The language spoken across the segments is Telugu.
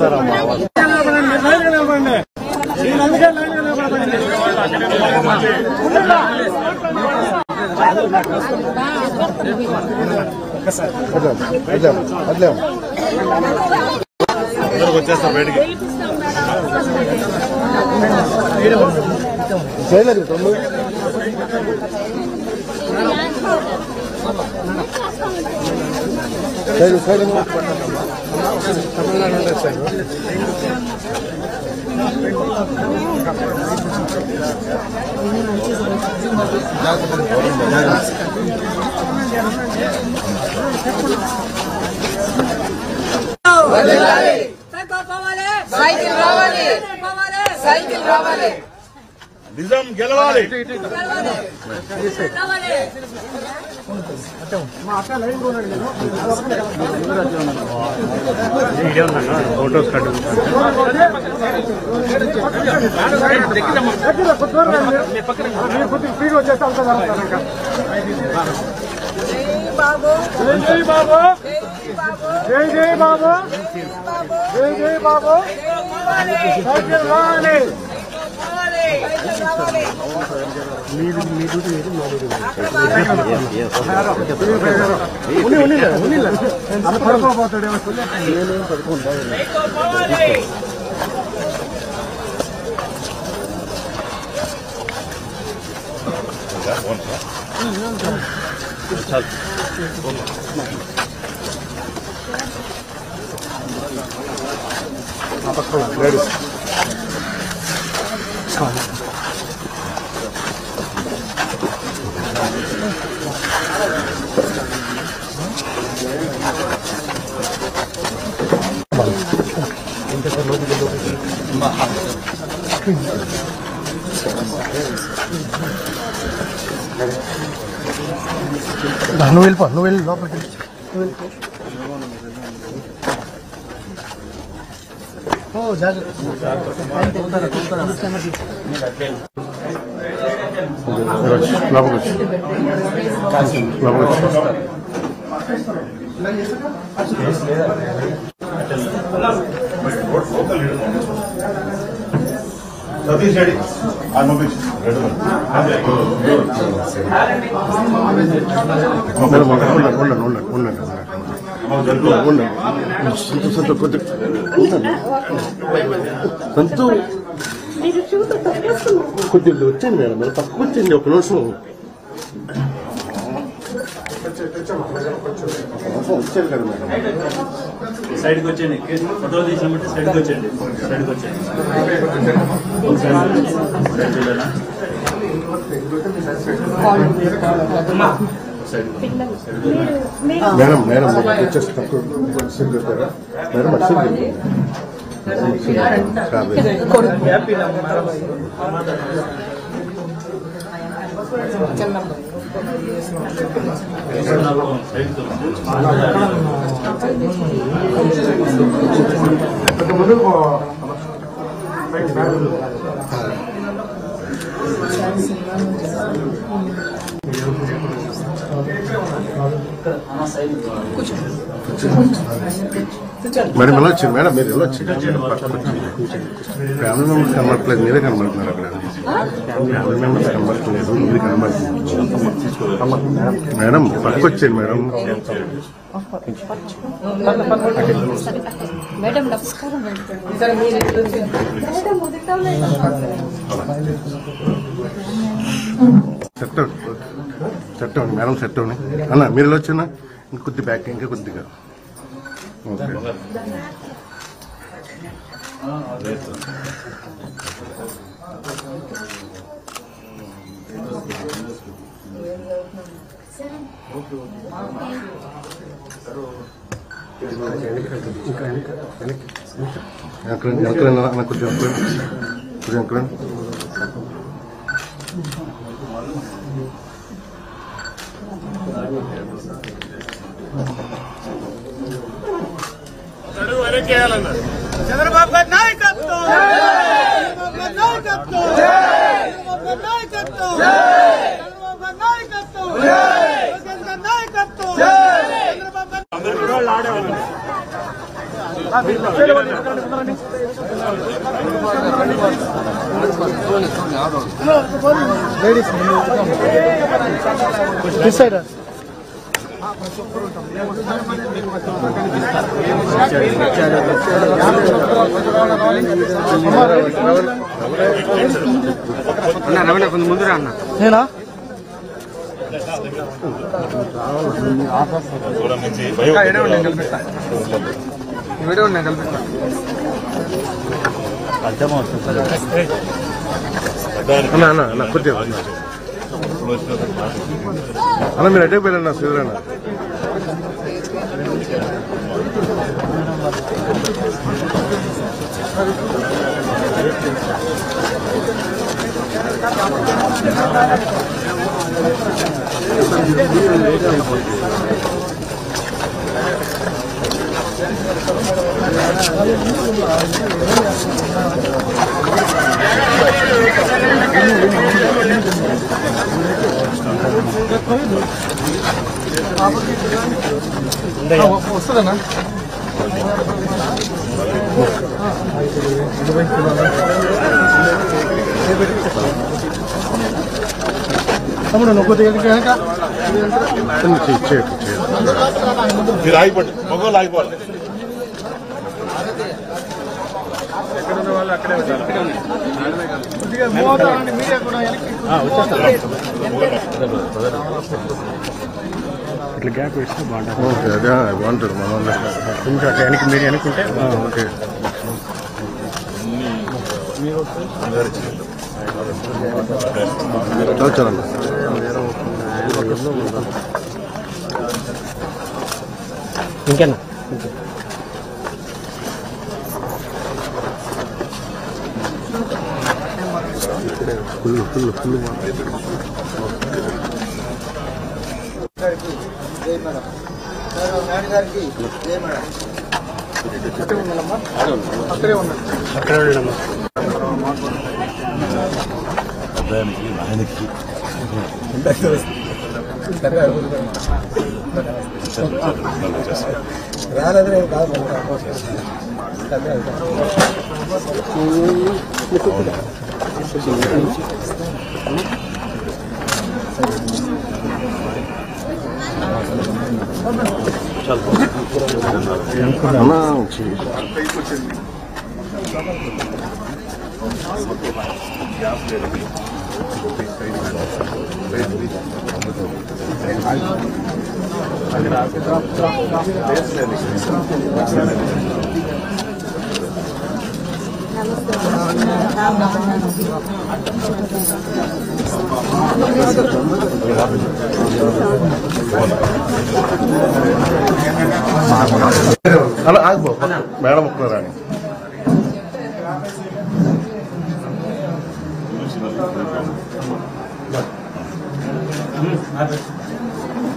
చెప్తారమ్మా వదిలేం వదిలేం బయటికి చేయలేదు తమ్ముడు side side సైకిల్ రావాలి సైకిల్ రావాలి నిజం గెలవాలి ఫోటోస్ కట్టు జై బాబు జై జై బాబు జై జై బాబు సైకిల్ రావాలి అలా పడుకోబోతాడేమో నువ్వు వెళ్ళిపో నువ్వు వెళ్ళి లోపలికి ఓ జాగ్రత్త లోపలికి లోపలికి సతీష్ రెడ్డి ఆ పంపించు ఉండండి ఉండండి ఉండండి ఉండండి ఉండండి సంతు సంతు కొద్ది ఉండండి సంతు కొద్దిగా వచ్చింది మేడం మీరు తక్కువ వచ్చింది ఒక నిమిషం వచ్చారు కదా మేడం సైడ్కి వచ్చేయండి. ఫోటో తీసినప్పుడు సైడ్కి వచ్చేయండి. సైడ్కి వచ్చేయండి. సైడ్ చూడాలా మేడం మేడం వచ్చేసి తక్కువ పెట్టారా ముందు Thank you. మేడం ఎలా వచ్చింది మేడం మీరు ఎలా వచ్చింది ఫ్యామిలీ మెంబర్స్ కనబడట్లేదు మీరే కనబడుతున్నారు అక్కడ. ఫ్యామిలీ మెంబర్స్ కనబడట్లేదు మీరు కనబడుతున్నారు. మేడం వచ్చేయండి మేడం. మేడం నమస్కారం సెట్ అవ్వండి మేడం సెట్ అవ్వండి. అన్న మీరు ఎలా వచ్చినా కొద్ది బ్యాక్ ఇంకా కొద్దిగా. ఓకే వెనకరండి అన్న కొంచెం వెనకరండి. కొంచెం వెనకరండి చంద్రబాబు గారి నాయకత్వం చంద్రబాబు గారి నాయకత్వం చంద్రబాబు గారి నాయకత్వం చంద్రబాబు గారి నాయకత్వం లోకేష్ గారి నాయకత్వం చంద్రబాబు గారి నేనా అన్న అన్న అన్న కొద్దిగా అన్న. అన్న మీరు అడ్డే పోయారన్న శ్రీధరన్న వస్తుందన్నా తమ్ముడు నువ్వు కొద్దిగా వెనక చేయి చేయట్టు చేయాలి మీరు ఆగిపోండి మగవాళ్ళు ఆగిపోవాలి కొద్దిగా మూవ్ అవుతామండి మీడియా కూడా ఇట్లా గ్యాప్ వేస్తే బాగుంటుంది. ఓకే అదే బాగుంటుంది మన కొంచెం అట్లా వెనక్కి మీరు అనుకుంటే ఓకే వచ్చారన్న ఇంకేనా? Full full full. అక్కడే ఉన్నా అక్కడ వెళ్ళడమ్మా Não, tio. ಅಲ್ಲ ಆಗ್ಬೋದು ಮೇಡಮ್ ಹೋಗ್ತಾರೆ Thank you.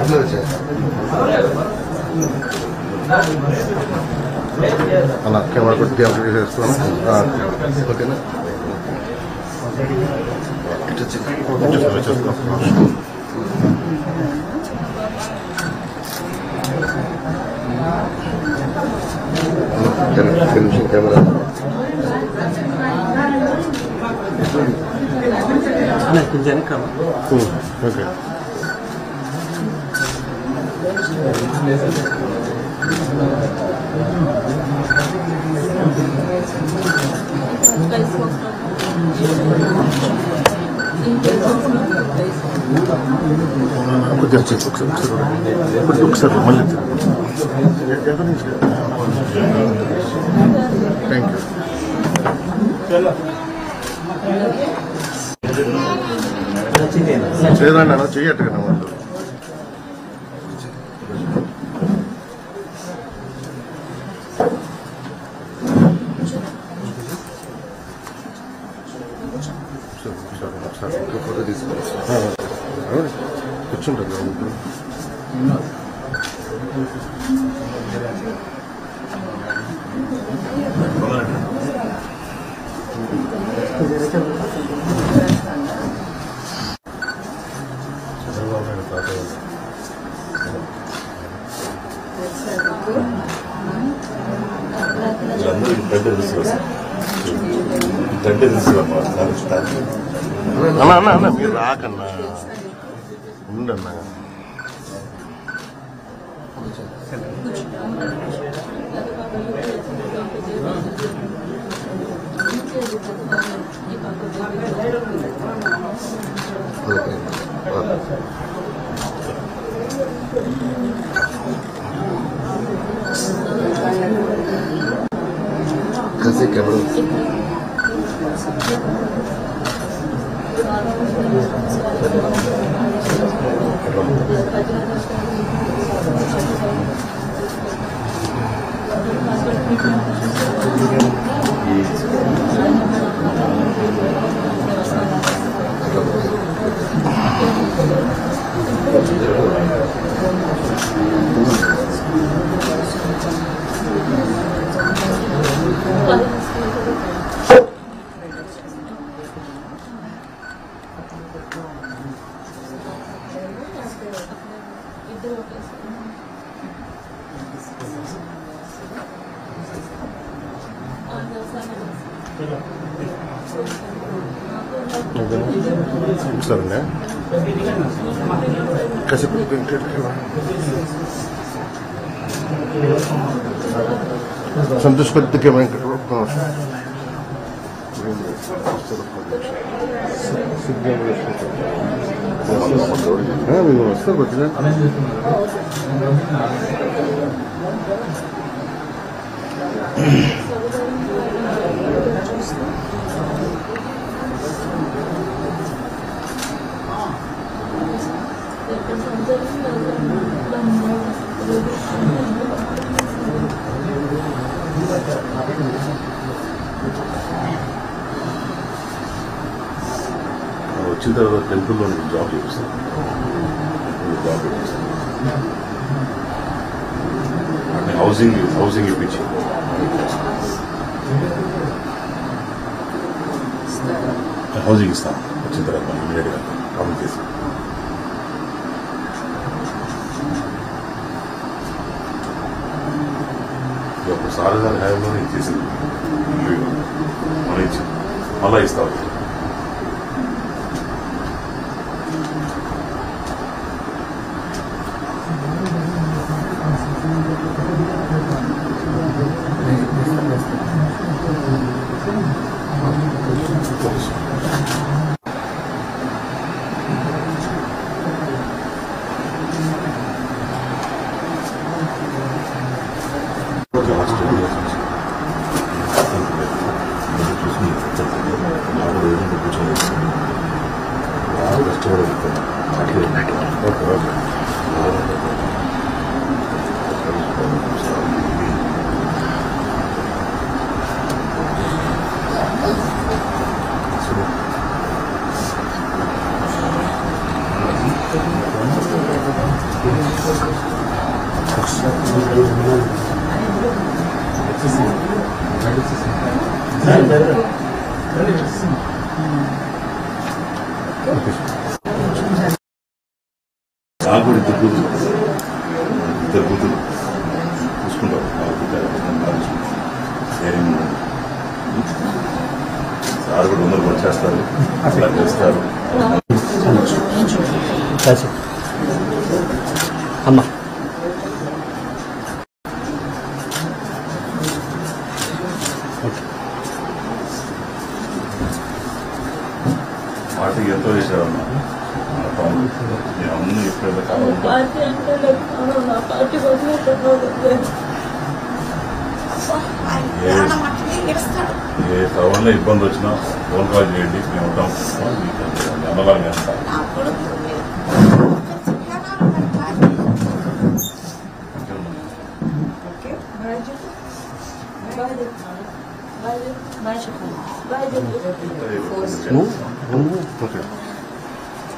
అట్లా వచ్చాయి. అన్న కెమెరా కొట్టి అప్డేట్ చేస్తున్నాను ఆ, ఓకేనా ఇటు వచ్చి. వచ్చేస్తా, వచ్చేస్తా. కెమెరా నిమిషం కెమెరా ఉమ్, ఓకే కొద్దిగా వచ్చేసి ఒకసారి ఒకసారి కొద్దిగా ఒకసారి మళ్ళీ థ్యాంక్ యూ లేదండి అన్న చెయ్యట్టుగా వీళ్ళందరూ పెద్ద తెలుసు పెద్ద తెలుసు అన్న అన్న అన్న మీరు రాకన్నా ఉండన్నా 这个。क्रिकेट खेला संतोष पद के बैंक Thank you. వచ్చిన తర్వాత టెంపుల్లో నీకు జాబ్ చేపిస్తాను. జాబ్ చేపిస్తాను. అంటే హౌసింగ్ హౌసింగ్ ఇప్పించి. హౌసింగ్ ఇస్తాను. వచ్చిన తర్వాత ఇమీడియట్గా కామెంట్ చేసి ఇది ఒక సారదాని హయాంలో నేను చేసింది మళ్ళీ మన ఇచ్చి ఇస్తాను ఇద్దరు కూతురు ఇద్దరు కూతురు చూసుకుంటారు ఉంది. సార్ కూడా వందలు కూడా చేస్తారు అట్లా చేస్తారు అమ్మా పార్టీకి ఎంతో చేశారమ్మా పార్టీ అంటే లేదు నా పార్టీ వదిలేకపోతే ఏ సభలో ఇబ్బంది వచ్చినా ఫోన్ కాల్ చేయండి మేము ఉంటాం మీకు అన్నలాగా చేస్తాం బాయ్ చెప్పండి బాయ్ చెప్పు నువ్వు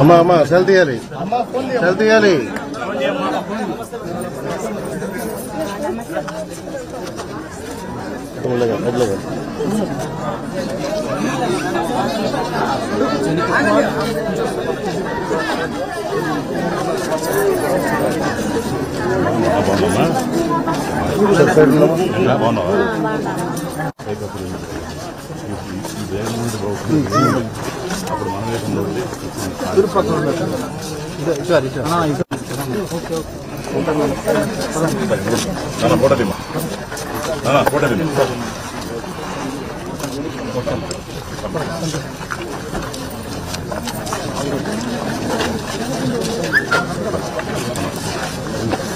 అమ్మా అమ్మా సెల్ తీయాలి సెల్ తీయాలి మెల్లగా, మెల్లగా. సైడ్ సైడ్ ఉన్నామా? బాగున్నావా పైకి అప్పుడు ఈ- ఈ బ్యాగ్ నుండి బాగుంది. అప్పుడు మనం వేసిన రోజు నాన్న ఫోటో దిమ్మా నాన్న ఫోటో దిమ్మా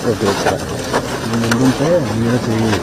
ఓకే ఓకే. ముందుంటే మీద చెయ్యి